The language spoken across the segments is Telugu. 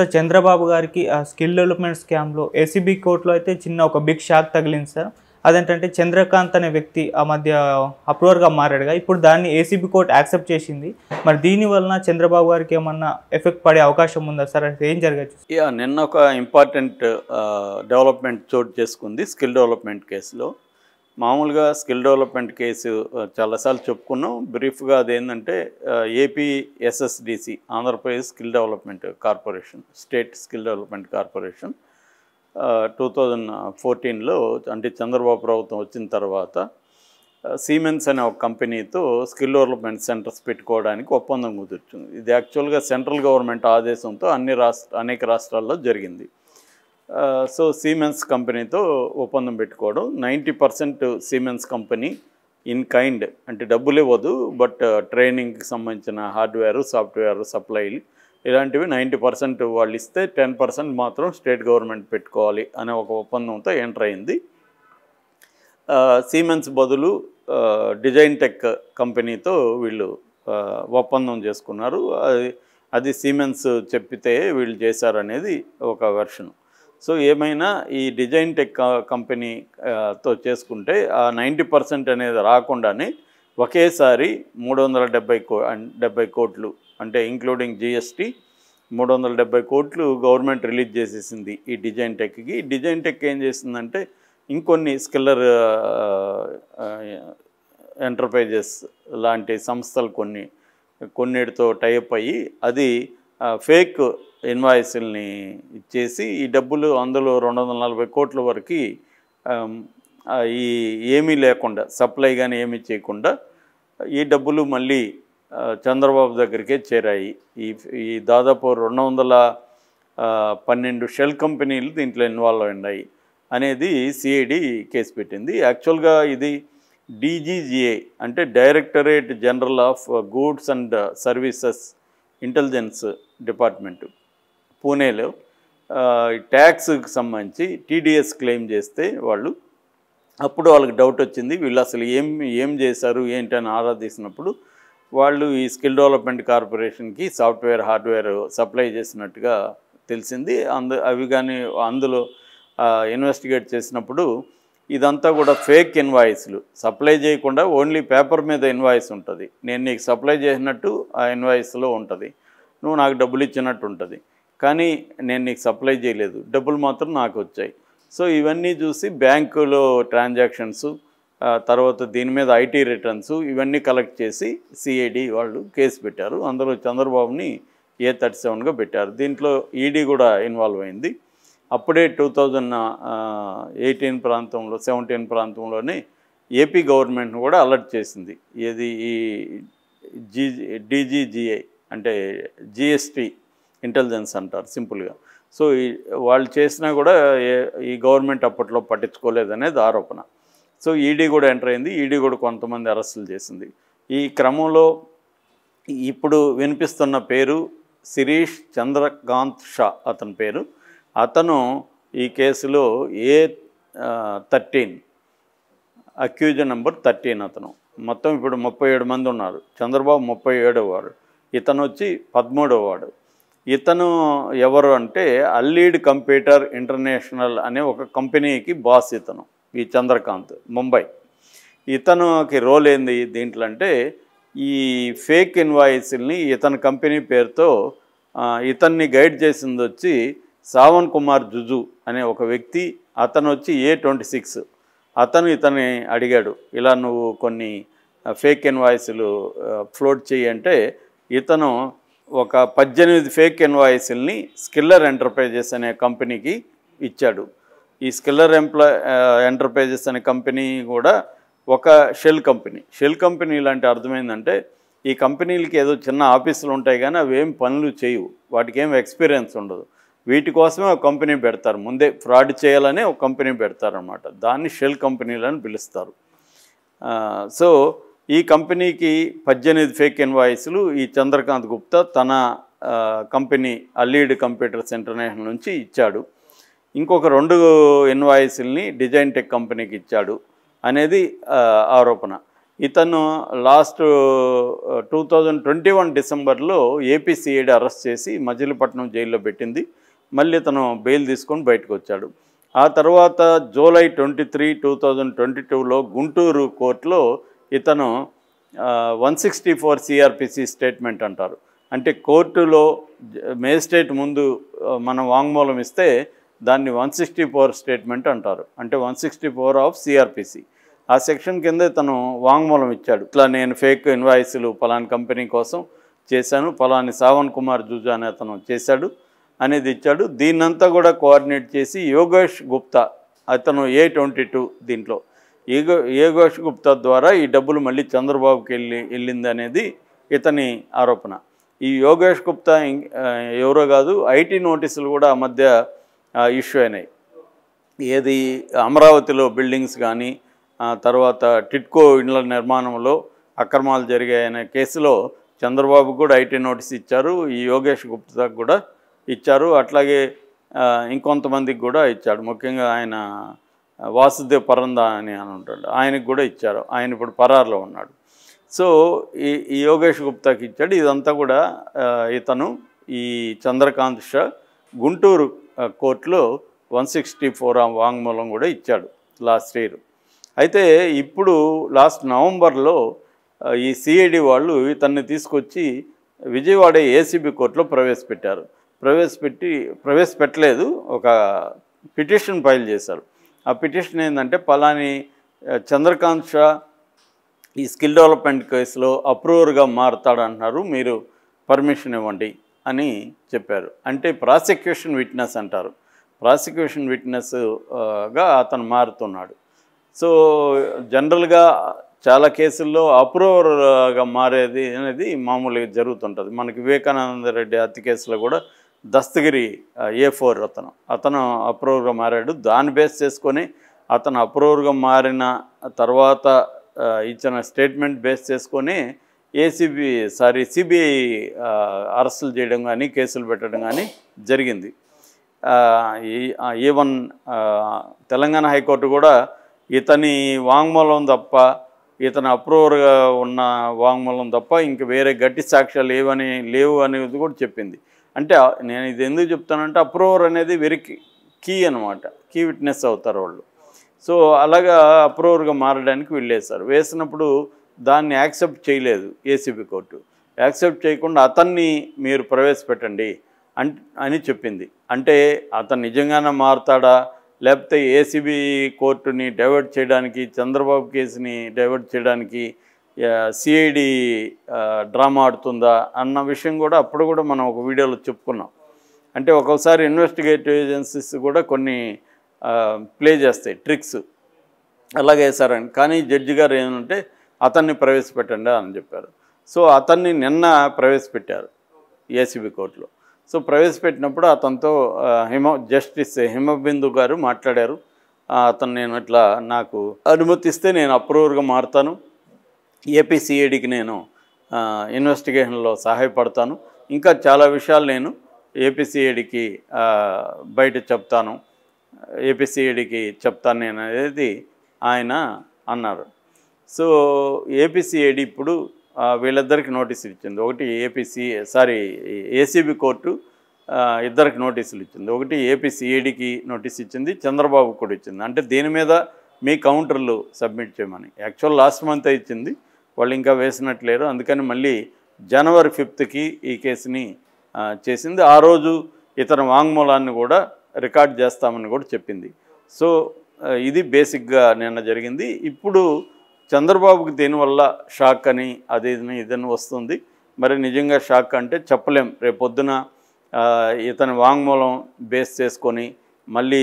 సార్ చంద్రబాబు గారికి ఆ స్కిల్ డెవలప్మెంట్ స్కామ్లో ఏసీబీ కోర్టులో అయితే చిన్న ఒక బిగ్ షాక్ తగిలింది సార్. అదేంటంటే చంద్రకాంత్ అనే వ్యక్తి ఆ మధ్య అప్రూవర్గా మారాడుగా. ఇప్పుడు దాన్ని ఏసీబీ కోర్టు యాక్సెప్ట్ చేసింది. మరి దీని వలన చంద్రబాబు గారికి ఏమన్నా ఎఫెక్ట్ పడే అవకాశం ఉందా సార్? అది ఏం జరగచ్చు? యా నిన్న ఒక ఇంపార్టెంట్ డెవలప్మెంట్ చోటు చేసుకుంది స్కిల్ డెవలప్మెంట్ కేసులో. మామూలుగా స్కిల్ డెవలప్మెంట్ కేసు చాలాసార్లు చెప్పుకున్నాం. బ్రీఫ్గా అదేంటంటే AP SSDC Andhra Pradesh skill development corporation state skill development corporation two thousand ఫోర్టీన్లో అంటే చంద్రబాబు ప్రభుత్వం వచ్చిన తర్వాత సీమెన్స్ అనే ఒక కంపెనీతో స్కిల్ డెవలప్మెంట్ సెంటర్స్ పెట్టుకోవడానికి ఒప్పందం కుదుర్చుంది. ఇది యాక్చువల్గా సెంట్రల్ గవర్నమెంట్ ఆదేశంతో అన్ని రాష్ట్ర అనేక రాష్ట్రాల్లో జరిగింది. సో సీమెన్స్ కంపెనీతో ఒప్పందం పెట్టుకోవడం. Ninety percent Siemens company in kind అంటే డబ్బులు ఇవ్వదు బట్ ట్రైనింగ్కి సంబంధించిన హార్డ్వేర్ సాఫ్ట్వేర్ సప్లైలు ఇలాంటివి నైంటీ పర్సెంట్ వాళ్ళు ఇస్తే టెన్ పర్సెంట్ మాత్రం స్టేట్ గవర్నమెంట్ పెట్టుకోవాలి అనే ఒక ఒప్పందంతో ఎంటర్ అయింది. సీమెన్స్ బదులు డిజైన్ టెక్ కంపెనీతో వీళ్ళు ఒప్పందం చేసుకున్నారు. అది అది సీమెన్స్ చెప్పితే వీళ్ళు చేశారనేది ఒక వెర్షన్. సో ఏమైనా ఈ డిజైన్ టెక్ కంపెనీతో చేసుకుంటే ఆ నైంటీ పర్సెంట్ అనేది రాకుండానే ఒకేసారి మూడు వందల డెబ్బై కో డెబ్బై కోట్లు అంటే ఇంక్లూడింగ్ జిఎస్టీ మూడు వందల డెబ్బై కోట్లు గవర్నమెంట్ రిలీజ్ చేసేసింది ఈ డిజైన్ టెక్కి. డిజైన్ టెక్ ఏం చేసిందంటే ఇంకొన్ని స్కిల్లర్ ఎంటర్ప్రైజెస్ లాంటి సంస్థలు కొన్ని కొన్నిటితో టైప్ అయ్యి అది ఫేక్ ఇన్వాయిస్ల్ని ఇచ్చేసి ఈ డబ్బులు అందులో రెండు వందల నలభై కోట్ల వరకు ఈ ఏమీ లేకుండా సప్లై కానీ ఏమీ చేయకుండా ఈ డబ్బులు మళ్ళీ చంద్రబాబు దగ్గరికే చేరాయి. ఈ ఈ దాదాపు రెండు వందల పన్నెండు షెల్ కంపెనీలు దీంట్లో ఇన్వాల్వ్ అయినాయి అనేది సిఐడి కేసు పెట్టింది. యాక్చువల్గా ఇది డీజీజీఏ అంటే directorate general of goods and services intelligence department. పూణేలో ట్యాక్స్కి సంబంధించి టీడీఎస్ క్లెయిమ్ చేస్తే వాళ్ళు అప్పుడు వాళ్ళకి డౌట్ వచ్చింది వీళ్ళు అసలు ఏం ఏం చేశారు ఏంటి అని ఆరా తీసినప్పుడు వాళ్ళు ఈ స్కిల్ డెవలప్మెంట్ కార్పొరేషన్కి సాఫ్ట్వేర్ హార్డ్వేర్ సప్లై చేసినట్టుగా తెలిసింది. అందు అవి కానీ అందులో ఇన్వెస్టిగేట్ చేసినప్పుడు ఇదంతా కూడా ఫేక్ ఇన్వాయిస్లు. సప్లై చేయకుండా ఓన్లీ పేపర్ మీద ఇన్వాయిస్ ఉంటుంది. నేను నీకు సప్లై చేసినట్టు ఆ ఇన్వాయిస్లో ఉంటుంది. నువ్వు నాకు డబ్బులు ఇచ్చినట్టు ఉంటుంది. కానీ నేను నీకు సప్లై చేయలేదు. డబ్బులు మాత్రం నాకు వచ్చాయి. సో ఇవన్నీ చూసి బ్యాంకులో ట్రాన్సాక్షన్స్ తర్వాత దీని మీద ఐటీ రిటర్న్స్ ఇవన్నీ కలెక్ట్ చేసి సిఐడి వాళ్ళు కేసు పెట్టారు. అందులో చంద్రబాబుని ఏ థర్టీ సెవెన్గా పెట్టారు. దీంట్లో ఈడీ కూడా ఇన్వాల్వ్ అయింది. అప్పుడే టూ థౌజండ్ ఎయిటీన్ ప్రాంతంలో సెవెంటీన్ ప్రాంతంలోనే ఏపీ గవర్నమెంట్ను కూడా అలర్ట్ చేసింది. ఏది ఈ జీ డీజీజీఐ అంటే జిఎస్టి ఇంటెలిజెన్స్ అంటారు సింపుల్గా. సో ఈ వాళ్ళు చేసినా కూడా ఈ గవర్నమెంట్ అప్పట్లో పట్టించుకోలేదనేది ఆరోపణ. సో ఈడీ కూడా ఎంటర్ అయింది. ఈడీ కూడా కొంతమంది అరెస్టులు చేసింది. ఈ క్రమంలో ఇప్పుడు వినిపిస్తున్న పేరు శిరీష్ చంద్రకాంత్ షా అతని పేరు. అతను ఈ కేసులో A thirteen accused number thirteen అతను. మొత్తం ఇప్పుడు ముప్పై ఏడు మంది ఉన్నారు. చంద్రబాబు ముప్పై ఏడో వాడు. ఇతను వచ్చి పదమూడవ వాడు ఇతను ఎవరు అంటే అల్లీడ్ కంప్యూటర్ ఇంటర్నేషనల్ అనే ఒక కంపెనీకి బాస్ ఇతను ఈ చంద్రకాంత్ ముంబై. ఇతనుకి రోల్ ఏంది దీంట్లో అంటే ఈ ఫేక్ ఇన్వాయిస్ని ఇతని కంపెనీ పేరుతో ఇతన్ని గైడ్ చేసింది వచ్చి సావన్ కుమార్ జుజు అనే ఒక వ్యక్తి అతను వచ్చి ఏ ట్వంటీ సిక్స్. అతను ఇతన్ని అడిగాడు ఇలా నువ్వు కొన్ని ఫేక్ ఇన్వాయిస్లు ఫ్లోట్ చేయి అంటే ఇతను ఒక పద్దెనిమిది ఫేక్ ఇన్వాయిస్ల్ని స్కిల్లర్ ఎంటర్ప్రైజెస్ అనే కంపెనీకి ఇచ్చాడు. ఈ స్కిల్లర్ ఎంప్లాయ్ ఎంటర్ప్రైజెస్ అనే కంపెనీ కూడా ఒక షెల్ కంపెనీ. షెల్ కంపెనీ లాంటి అర్థమైందంటే ఈ కంపెనీలకి ఏదో చిన్న ఆఫీసులు ఉంటాయి కానీ అవి ఏం పనులు చేయవు. వాటికి ఏం ఎక్స్పీరియన్స్ ఉండదు. వీటి కోసమే ఒక కంపెనీ పెడతారు. ముందే ఫ్రాడ్ చేయాలనే ఒక కంపెనీ పెడతారనమాట దాన్ని షెల్ కంపెనీలని పిలుస్తారు. సో ఈ కంపెనీకి పద్దెనిమిది ఫేక్ ఇన్వాయిస్లు. ఈ చంద్రకాంత్ గుప్తా తన కంపెనీ అల్లీడ్ కంప్యూటర్స్ ఇంటర్నేషనల్ నుంచి ఇచ్చాడు. ఇంకొక రెండు ఇన్వాయిస్ల్ని డిజైన్ టెక్ కంపెనీకి ఇచ్చాడు అనేది ఆరోపణ. ఇతను last two thousand twenty one డిసెంబర్లో ఏపీసీఐడి అరెస్ట్ చేసి మజిలీపట్నం జైల్లో పెట్టింది. మళ్ళీ ఇతను బెయిల్ తీసుకొని బయటకు వచ్చాడు. ఆ తర్వాత July twenty three two thousand twenty టూలో గుంటూరు కోర్టులో ఇతను one sixty four CrPC statement అంటారు. అంటే కోర్టులో మేజిస్ట్రేట్ ముందు మనం వాంగ్మూలం ఇస్తే దాన్ని వన్ సిక్స్టీ ఫోర్ స్టేట్మెంట్ అంటారు. అంటే one sixty four of CrPC ఆ సెక్షన్ కింద తను వాంగ్మూలం ఇచ్చాడు. ఇట్లా నేను ఫేక్ ఇన్వాయిస్లు పలాని కంపెనీ కోసం చేశాను పలాని సావన్ కుమార్ జూజా అనే అతను చేశాడు అనేది ఇచ్చాడు. దీన్నంతా కూడా కోఆర్డినేట్ చేసి యోగేష్ గుప్తా అతను ఏ ట్వంటీ టూ దీంట్లో. యోగ యోగేష్ గుప్తా ద్వారా ఈ డబ్బులు మళ్ళీ చంద్రబాబుకి వెళ్ళి వెళ్ళింది అనేది ఇతని ఆరోపణ. ఈ యోగేష్ గుప్తా ఎవరో కాదు ఐటీ నోటీసులు కూడా ఆ మధ్య ఇష్యూ అయినాయి. ఏది అమరావతిలో బిల్డింగ్స్ కానీ తర్వాత టిట్కో ఇండ్ల నిర్మాణంలో అక్రమాలు జరిగాయనే కేసులో చంద్రబాబు కూడా ఐటీ నోటీస్ ఇచ్చారు ఈ యోగేష్ గుప్తాకు కూడా ఇచ్చారు అట్లాగే ఇంకొంతమందికి కూడా ఇచ్చాడు. ముఖ్యంగా ఆయన వాసుదేవ్ పరందా అని అని ఉంటాడు. ఆయనకు కూడా ఇచ్చారు. ఆయన ఇప్పుడు పరార్లో ఉన్నాడు. సో ఈ ఈ యోగేష్ గుప్తాకి ఇచ్చాడు. ఇదంతా కూడా ఇతను ఈ చంద్రకాంత్ షా గుంటూరు కోర్టులో వన్ సిక్స్టీ ఫోర్ వాంగ్మూలం కూడా ఇచ్చాడు లాస్ట్ ఇయర్. అయితే ఇప్పుడు లాస్ట్ నవంబర్లో ఈ సిఐడి వాళ్ళు ఇతన్ని తీసుకొచ్చి విజయవాడ ఏసీబీ కోర్టులో ప్రవేశపెట్టారు. ప్రవేశపెట్టి ప్రవేశపెట్టలేదు. ఒక పిటిషన్ ఫైల్ చేశారు. ఆ పిటిషన్ ఏంటంటే పలాని చంద్రకాంత్ షా ఈ స్కిల్ డెవలప్మెంట్ కేసులో అప్రూవర్గా మారుతాడంటున్నారు మీరు పర్మిషన్ ఇవ్వండి అని చెప్పారు. అంటే ప్రాసిక్యూషన్ విట్నెస్ అంటారు. ప్రాసిక్యూషన్ విట్నెస్గా అతను మారుతున్నాడు. సో జనరల్గా చాలా కేసుల్లో అప్రూవర్గా మారేది అనేది మామూలుగా జరుగుతుంటుంది. మనకి వివేకానంద రెడ్డి హత్య కేసులో కూడా దస్తగిరి ఏ ఫోర్ అతను. అతను అప్రూవర్గా మారాడు. దాన్ని బేస్ చేసుకొని అతను అప్రూవర్గా మారిన తర్వాత ఇచ్చిన స్టేట్మెంట్ బేస్ చేసుకొని ఏసీబీ సారీ సిబిఐ అరెస్టులు చేయడం కానీ కేసులు పెట్టడం కానీ జరిగింది. ఈవన్ తెలంగాణ హైకోర్టు కూడా ఇతని వాంగ్మూలం తప్ప ఇతను అప్రూవర్గా ఉన్న వాంగ్మూలం తప్ప ఇంక వేరే గట్టి సాక్ష్యాలు లేవని లేవు అనేది కూడా చెప్పింది. అంటే నేను ఇది ఎందుకు చెప్తానంటే అప్రూవర్ అనేది వెరీ కీ అనమాట కీ విట్నెస్ అవుతారు వాళ్ళు. సో అలాగా అప్రూవర్గా మారడానికి వెళ్ళేశారు వేసినప్పుడు దాన్ని యాక్సెప్ట్ చేయలేదు ఏసీబీ కోర్టు. యాక్సెప్ట్ చేయకుండా అతన్ని మీరు ప్రవేశపెట్టండి అని చెప్పింది. అంటే అతను నిజంగానే మారుతాడా? లేకపోతే ఏసీబీ కోర్టుని డైవర్ట్ చేయడానికి చంద్రబాబు కేసుని డైవర్ట్ చేయడానికి సిఐడి డ్రామా ఆడుతుందా అన్న విషయం కూడా అప్పుడు కూడా మనం ఒక వీడియోలో చెప్పుకున్నాం. అంటే ఒక్కోసారి ఇన్వెస్టిగేటివ్ ఏజెన్సీస్ కూడా కొన్ని ప్లే చేస్తాయి ట్రిక్స్. అలాగే వేశారని కానీ జడ్జి గారు ఏమంటే అతన్ని ప్రవేశపెట్టండి అని చెప్పారు. సో అతన్ని నిన్న ప్రవేశపెట్టారు ఏసీబీ కోర్టులో. సో ప్రవేశపెట్టినప్పుడు అతనితో హిమ జస్టిస్ హిమబిందు గారు మాట్లాడారు. అతను నేను ఇట్లా నాకు అనుమతిస్తే నేను అప్రూవర్గా మారుతాను. ఏపీసీఏడికి నేను ఇన్వెస్టిగేషన్లో సహాయపడతాను. ఇంకా చాలా విషయాలు నేను ఏపీసీఏడికి బయట చెప్తాను. ఏపీసీఐడికి చెప్తాను నేను అనేది ఆయన అన్నారు. సో ఏపీసీఐడి ఇప్పుడు వీళ్ళిద్దరికి నోటీసులు ఇచ్చింది. ఒకటి ఏపీసీ సారీ ఏసీబీ కోర్టు ఇద్దరికి నోటీసులు ఇచ్చింది. ఒకటి ఏపీసీఐడికి నోటీస్ ఇచ్చింది. చంద్రబాబు కూడా ఇచ్చింది. అంటే దీని మీద మీ కౌంటర్లు సబ్మిట్ చేయమని. యాక్చువల్ లాస్ట్ మంత్ ఇచ్చింది. వాళ్ళు ఇంకా వేసినట్లేరు అందుకని మళ్ళీ జనవరి ఫిఫ్త్కి ఈ కేసుని చేసింది. ఆ రోజు ఇతర వాంగ్మూలాన్ని కూడా రికార్డ్ చేస్తామని కూడా చెప్పింది. సో ఇది బేసిక్గా నిన్న జరిగింది. ఇప్పుడు చంద్రబాబుకి దీనివల్ల షాక్ అని అది ఇదని వస్తుంది. మరి నిజంగా షాక్ అంటే చెప్పలేం. రేపొద్దున ఇతని వాంగ్మూలం బేస్ చేసుకొని మళ్ళీ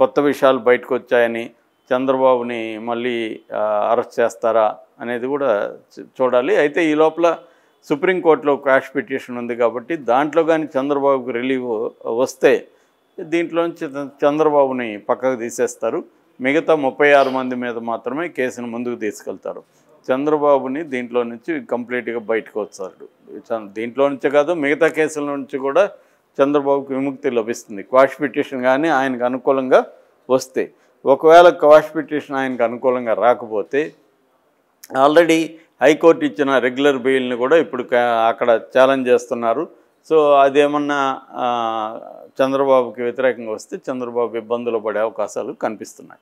కొత్త విషయాలు బయటకు వచ్చాయని చంద్రబాబుని మళ్ళీ అరెస్ట్ చేస్తారా అనేది కూడా చూడాలి. అయితే ఈ లోపల సుప్రీంకోర్టులో క్వాష్ పిటిషన్ ఉంది కాబట్టి దాంట్లో కానీ చంద్రబాబుకు రిలీవ్ వస్తే దీంట్లోంచి చంద్రబాబుని పక్కకు తీసేస్తారు. మిగతా ముప్పై ఆరు మంది మీద మాత్రమే కేసును ముందుకు తీసుకెళ్తారు. చంద్రబాబుని దీంట్లో నుంచి కంప్లీట్గా బయటకు వచ్చారు. దీంట్లో నుంచే కాదు మిగతా కేసుల నుంచి కూడా చంద్రబాబుకు విముక్తి లభిస్తుంది. క్వాష్ పిటిషన్ కానీ ఆయనకు అనుకూలంగా వస్తే ఒకవేళ క్వాష్ పిటిషన్ ఆయనకు అనుకూలంగా రాకపోతే ఆల్రెడీ హైకోర్టు ఇచ్చిన రెగ్యులర్ బెయిల్ని కూడా ఇప్పుడు అక్కడ ఛాలెంజ్ చేస్తున్నారు. సో అదేమన్నా చంద్రబాబుకి వ్యతిరేకంగా వస్తే చంద్రబాబు ఇబ్బందులు పడే అవకాశాలు కనిపిస్తున్నాయి.